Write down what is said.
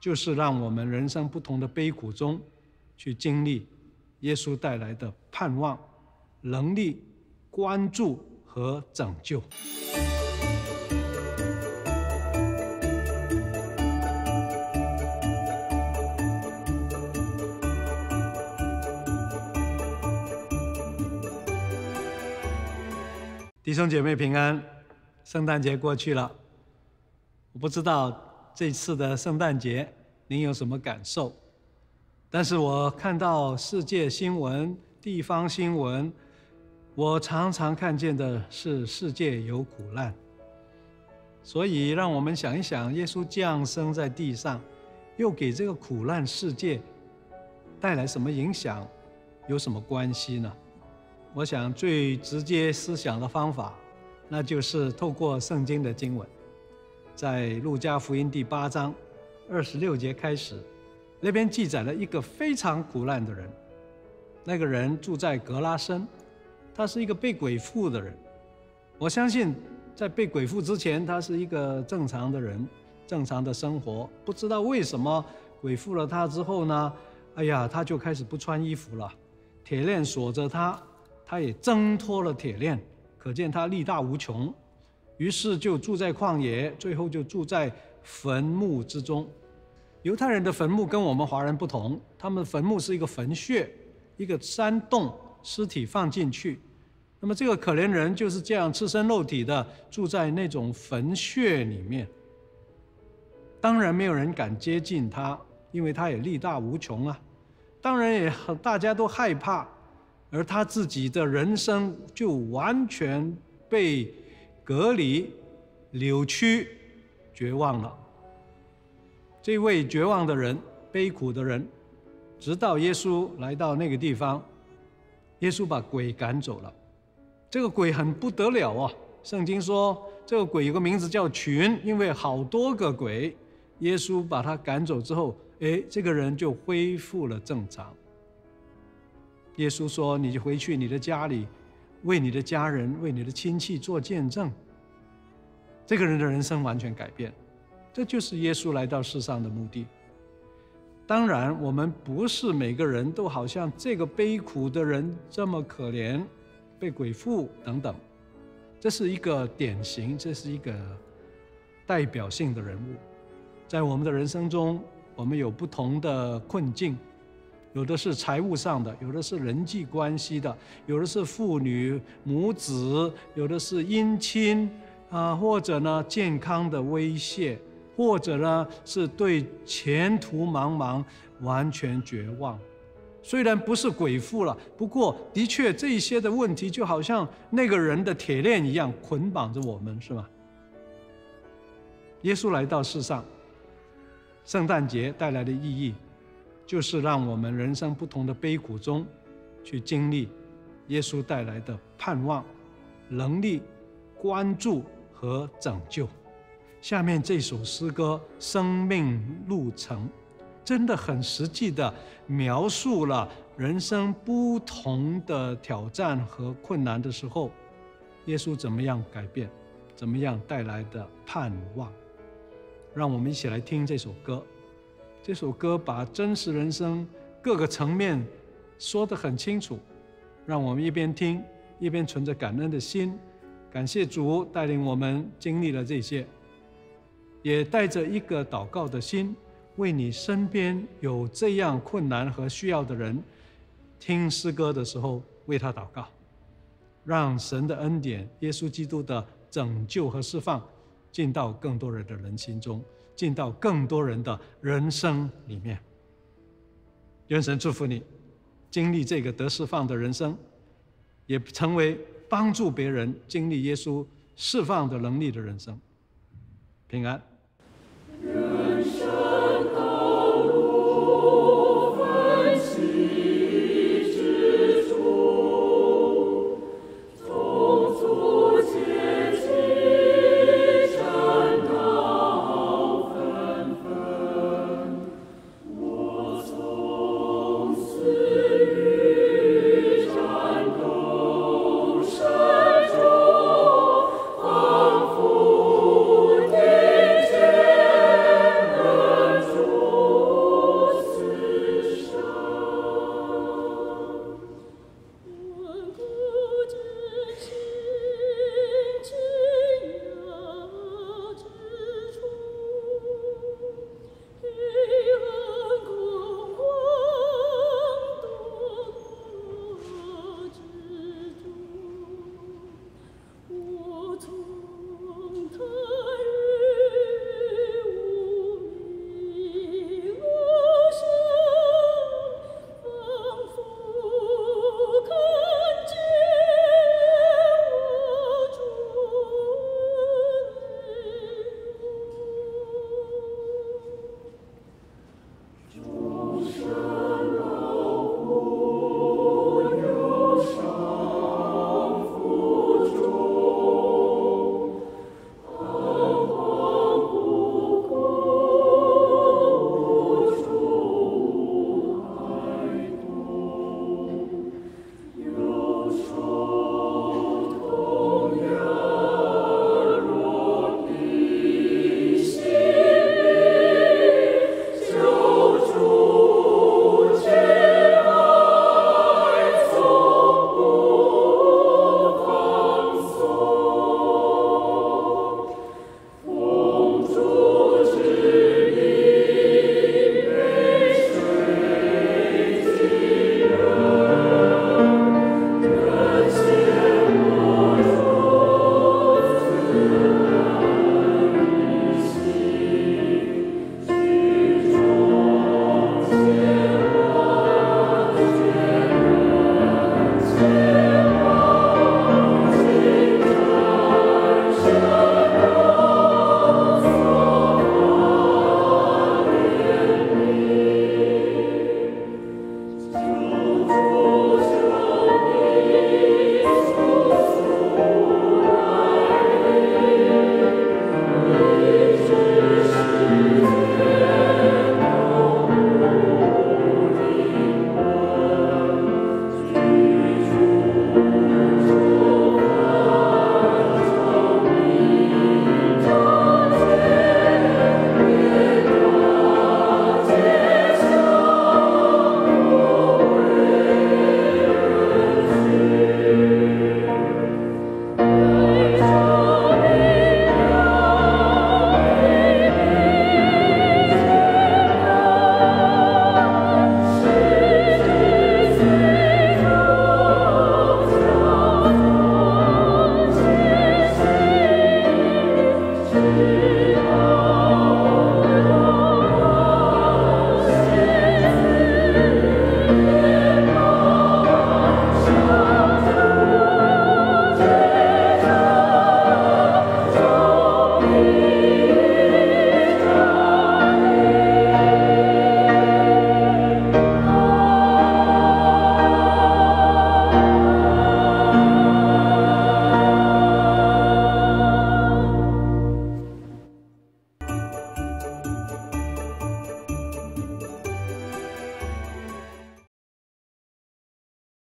就是让我们人生不同的悲苦中，去经历耶稣带来的盼望、能力、关注和拯救。弟兄姐妹平安，圣诞节过去了，我不知道这次的圣诞节您有什么感受，但是我看到世界新闻、地方新闻，我常常看见的是世界有苦难，所以让我们想一想，耶稣降生在地上，又给这个苦难世界带来什么影响，有什么关系呢？我想最直接思想的方法，那就是透过圣经的经文，在路加福音第八章二十六节开始，那边记载了一个非常苦难的人。那个人住在格拉森，他是一个被鬼附的人。我相信在被鬼附之前，他是一个正常的人，正常的生活。不知道为什么鬼附了他之后呢？哎呀，他就开始不穿衣服了，铁链锁着他。他也挣脱了铁链，可见他力大无穷，于是就住在旷野，最后就住在坟墓之中。犹太人的坟墓跟我们华人不同，他们坟墓是一个坟穴，一个山洞，尸体放进去。那么这个可怜人就是这样赤身露体的住在那种坟穴里面。当然没有人敢接近他，因为他也力大无穷啊。当然也大家都害怕。而他自己的人生就完全被隔离、扭曲、绝望了。这位绝望的人、悲苦的人，直到耶稣来到那个地方，耶稣把鬼赶走了。这个鬼很不得了啊！圣经说，这个鬼有个名字叫群，因为好多个鬼。耶稣把他赶走之后，哎，这个人就恢复了正常。耶稣说：“你就回去你的家里，为你的家人、为你的亲戚做见证。这个人的人生完全改变，这就是耶稣来到世上的目的。当然，我们不是每个人都好像这个悲苦的人这么可怜，被鬼附等等。这是一个典型，这是一个代表性的人物。在我们的人生中，我们有不同的困境。”有的是财务上的，有的是人际关系的，有的是父女母子，有的是姻亲啊，或者呢健康的威胁，或者呢是对前途茫茫，完全绝望。虽然不是鬼父了，不过的确这些的问题就好像那个人的铁链一样捆绑着我们，是吗？耶稣来到世上，圣诞节带来的意义。就是让我们人生不同的悲苦中，去经历耶稣带来的盼望、能力、关注和拯救。下面这首诗歌《生命路程》，真的很实际的描述了人生不同的挑战和困难的时候，耶稣怎么样改变，怎么样带来的盼望。让我们一起来听这首歌。这首歌把真实人生各个层面说得很清楚，让我们一边听一边存着感恩的心，感谢主带领我们经历了这些，也带着一个祷告的心，为你身边有这样困难和需要的人，听诗歌的时候为他祷告，让神的恩典、耶稣基督的拯救和释放进到更多人的人心中。进到更多人的人生里面，愿神祝福你，经历这个得释放的人生，也成为帮助别人经历耶稣释放的能力的人生。平安。